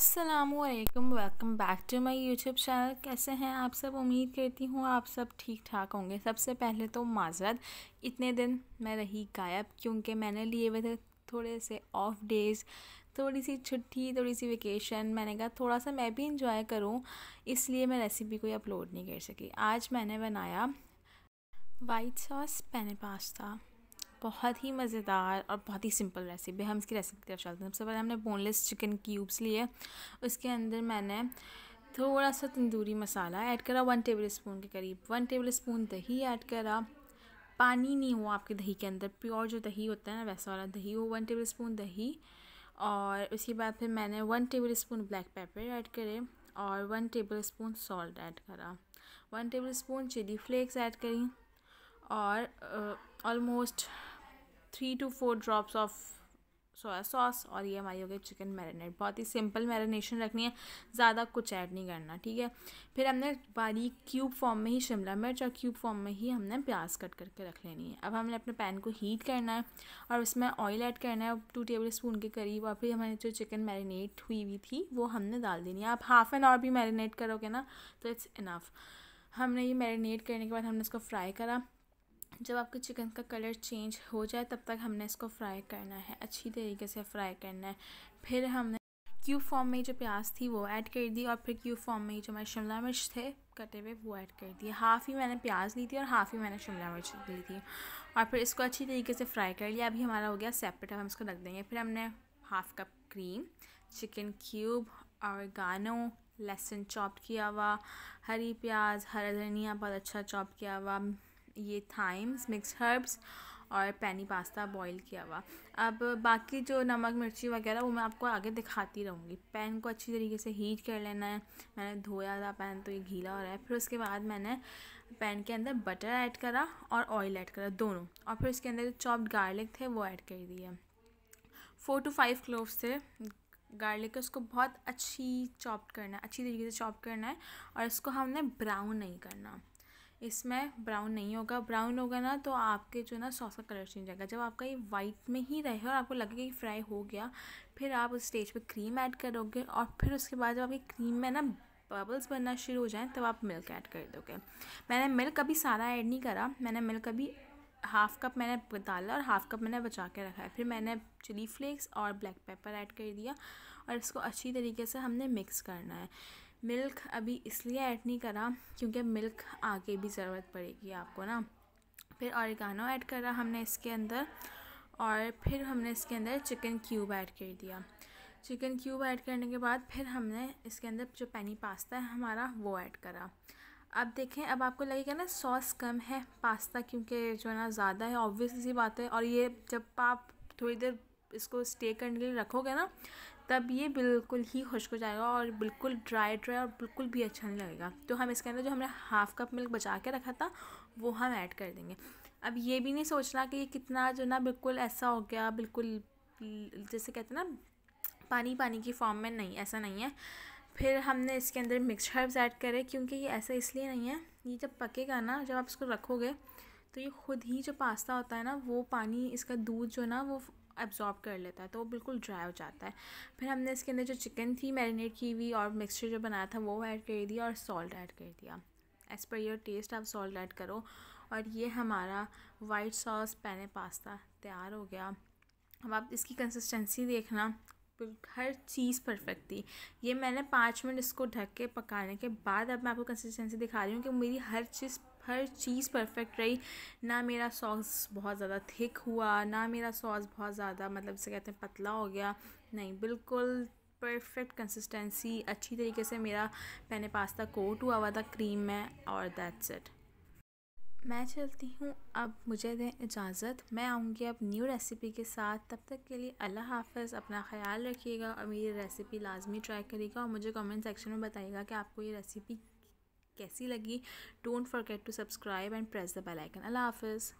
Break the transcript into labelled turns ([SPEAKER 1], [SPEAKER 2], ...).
[SPEAKER 1] असलकम welcome back to my YouTube channel कैसे हैं आप सब? उम्मीद करती हूँ आप सब ठीक ठाक होंगे। सबसे पहले तो माजरत, इतने दिन मैं रही गायब क्योंकि मैंने लिए हुए थे थोड़े से ऑफ़ डेज़ थोड़ी सी छुट्टी, थोड़ी सी वेकेशन मैंने कहा थोड़ा सा मैं भी इंजॉय करूँ, इसलिए मैं रेसिपी कोई अपलोड नहीं कर सकी। आज मैंने बनाया वाइट सॉस पैने पास्ता बहुत ही मज़ेदार और बहुत ही सिंपल रेसिपी है हम इसकी रेसिपी तरफ़ चलते हैं। सबसे पहले हमने बोनलेस चिकन क्यूब्स लिए। उसके अंदर मैंने थोड़ा सा तंदूरी मसाला ऐड करा वन टेबल स्पून के करीब। वन टेबल स्पून दही ऐड करा। पानी नहीं हो आपके दही के अंदर प्योर जो दही होता है ना, वैसा वाला दही हो वन टेबल स्पून दही। और उसके बाद फिर मैंने one tablespoon black pepper add करे और one tablespoon salt add करा। One tablespoon chilli flakes add करी और almost three to four drops of soya sauce और ये हमारी हो गई चिकन मैरिनेट बहुत ही सिंपल मैरिनेशन रखनी है, ज़्यादा कुछ ऐड नहीं करना, ठीक है? फिर हमने बारीक क्यूब फॉर्म में ही शिमला मिर्च और क्यूब फॉर्म में ही हमने प्याज कट करके रख लेनी है। अब हमने अपने पैन को हीट करना है और उसमें ऑयल ऐड करना है टू टेबल स्पून के करीब और फिर हमारी जो चिकन मैरिनेट हुई हुई थी, वो हमने डाल देनी है। आप हाफ़ एन आवर भी मैरिनेट करोगे ना तो इट्स इनफ हमने ये मैरिनेट करने के बाद हमने इसको फ्राई करा। जब आपके चिकन का कलर चेंज हो जाए, तब तक हमने इसको फ्राई करना है। अच्छी तरीके से फ्राई करना है। फिर हमने क्यूब फॉर्म में जो प्याज थी, वो ऐड कर दी और फिर क्यूब फॉर्म में जो हमारे शिमला मिर्च थे, कटे हुए, वो ऐड कर दिए। हाफ़ ही मैंने प्याज ली थी और हाफ़ ही मैंने शिमला मिर्च ली थी। और फिर इसको अच्छी तरीके से फ्राई कर लिया। अभी हमारा हो गया सेपरेट अब हम इसको रख देंगे। फिर हमने half cup cream chicken cube और गानो लहसुन चॉप किया हुआ, हरी प्याज, हरा धनिया बहुत अच्छा चॉप किया हुआ ये थाइम्स मिक्स हर्ब्स और पैनी पास्ता बॉईल किया हुआ। अब बाकी जो नमक, मिर्ची वगैरह, वो मैं आपको आगे दिखाती रहूँगी। पैन को अच्छी तरीके से हीट कर लेना है। मैंने धोया था पैन तो ये गीला हो रहा है। फिर उसके बाद मैंने पैन के अंदर बटर ऐड करा और ऑयल ऐड करा, दोनों। और फिर उसके अंदर जो चॉप्ड गार्लिक थे, वो ऐड कर दिए फोर टू फाइव क्लोव्स थे। गार्लिक उसको बहुत अच्छी चॉप करना है अच्छी तरीके से चॉप करना है और इसको हमने ब्राउन नहीं करना। इसमें ब्राउन नहीं होगा। ब्राउन होगा ना तो आपके जो ना सॉस का कलर चेंज आएगा। जब आपका ये वाइट में ही रहे और आपको लगेगा कि फ्राई हो गया, फिर आप उस स्टेज पे क्रीम ऐड करोगे और फिर उसके बाद जब आपकी क्रीम में ना बबल्स बनना शुरू हो जाए, तब तो आप मिल्क ऐड कर दोगे। मैंने मिल्क अभी सारा ऐड नहीं करा। मैंने मिल्क अभी हाफ़ कप मैंने डाला और हाफ़ कप मैंने बचा के रखा है। फिर मैंने चिली फ्लेक्स और ब्लैक पेपर ऐड कर दिया और इसको अच्छी तरीके से हमने मिक्स करना है। मिल्क अभी इसलिए ऐड नहीं करा क्योंकि मिल्क आगे भी ज़रूरत पड़ेगी आपको ना। फिर ऑरिगानो ऐड करा हमने इसके अंदर और फिर हमने इसके अंदर चिकन क्यूब ऐड कर दिया। चिकन क्यूब ऐड करने के बाद फिर हमने इसके अंदर जो पैनी पास्ता है हमारा वो ऐड करा। अब देखें, अब आपको लगेगा ना सॉस कम है पास्ता क्योंकि जो है ना ज़्यादा है ऑब्वियस सी बात है। और ये जब आप थोड़ी देर इसको स्टे करने के लिए रखोगे ना, तब ये बिल्कुल ही खुश्क हो जाएगा और बिल्कुल ड्राई ड्राई और बिल्कुल भी अच्छा नहीं लगेगा। तो हम इसके अंदर जो हमने हाफ़ कप मिल्क बचा के रखा था, वो हम ऐड कर देंगे। अब ये भी नहीं सोचना कि ये कितना जो ना बिल्कुल ऐसा हो गया, बिल्कुल जैसे कहते हैं ना, पानी पानी की फॉर्म में नहीं, ऐसा नहीं है। फिर हमने इसके अंदर मिक्स हर्ब्स ऐड करे, क्योंकि ये ऐसा इसलिए नहीं है, ये जब पकेगा ना, जब आप इसको रखोगे तो ये खुद ही जो पास्ता होता है ना, वो पानी, इसका दूध जो ना, वो एब्जॉर्ब कर लेता है तो वो बिल्कुल ड्राई हो जाता है। फिर हमने इसके अंदर जो चिकन थी मैरिनेट की हुई और मिक्सचर जो बनाया था, वो ऐड कर दिया और सॉल्ट ऐड कर दिया। एज़ पर योर टेस्ट आप सॉल्ट ऐड करो। और ये हमारा वाइट सॉस पैने पास्ता तैयार हो गया। अब आप इसकी कंसिस्टेंसी देखना। हर चीज़ परफेक्ट थी। ये मैंने पाँच मिनट इसको ढक के पकाने के बाद अब मैं आपको कंसिस्टेंसी दिखा रही हूँ कि मेरी हर चीज़ हर चीज़ परफेक्ट रही। ना मेरा सॉस बहुत ज़्यादा थिक हुआ, ना मेरा सॉस बहुत ज़्यादा मतलब जैसे कहते हैं पतला हो गया। नहीं, बिल्कुल परफेक्ट कंसिस्टेंसी अच्छी तरीके से मेरा मैंने पास्ता कोट हुआ हुआ था क्रीम में, और दैट्स इट मैं चलती हूँ, अब मुझे दें इजाज़त। मैं आऊँगी अब न्यू रेसिपी के साथ। तब तक के लिए अल्लाह हाफ़ अपना ख्याल रखिएगा और मेरी रेसिपी लाजमी ट्राई करिएगा और मुझे कमेंट सेक्शन में बताइएगा कि आपको ये रेसिपी कैसी लगी? Don't forget to subscribe and press the bell icon अल्लाह हाफिज़।